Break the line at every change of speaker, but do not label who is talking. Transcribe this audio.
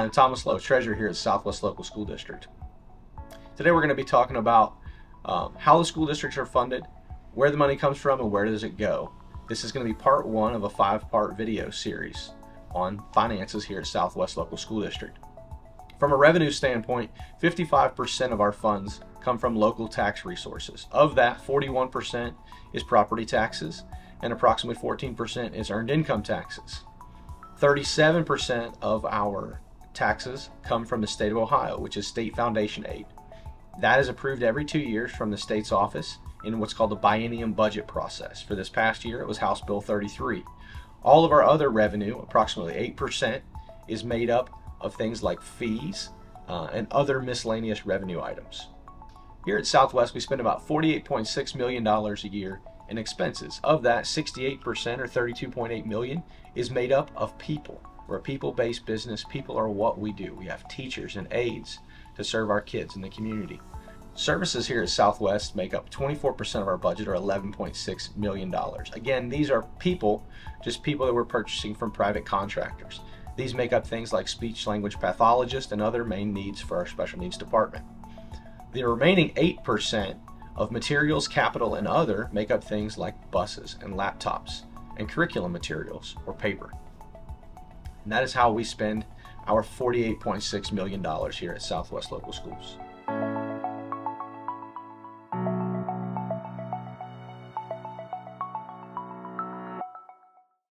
I'm Thomas Lowe, Treasurer here at Southwest Local School District. Today we're going to be talking about um, how the school districts are funded, where the money comes from, and where does it go. This is going to be part one of a five-part video series on finances here at Southwest Local School District. From a revenue standpoint, 55% of our funds come from local tax resources. Of that, 41% is property taxes and approximately 14% is earned income taxes. 37% of our taxes come from the state of Ohio, which is state foundation aid. That is approved every two years from the state's office in what's called the biennium budget process. For this past year, it was House Bill 33. All of our other revenue, approximately 8%, is made up of things like fees uh, and other miscellaneous revenue items. Here at Southwest, we spend about $48.6 million a year in expenses. Of that, 68% or 32.8 million is made up of people. We're a people-based business. People are what we do. We have teachers and aides to serve our kids in the community. Services here at Southwest make up 24% of our budget or $11.6 million. Again, these are people, just people that we're purchasing from private contractors. These make up things like speech language pathologists and other main needs for our special needs department. The remaining 8% of materials, capital, and other make up things like buses and laptops and curriculum materials or paper. And that is how we spend our $48.6 million here at Southwest Local Schools.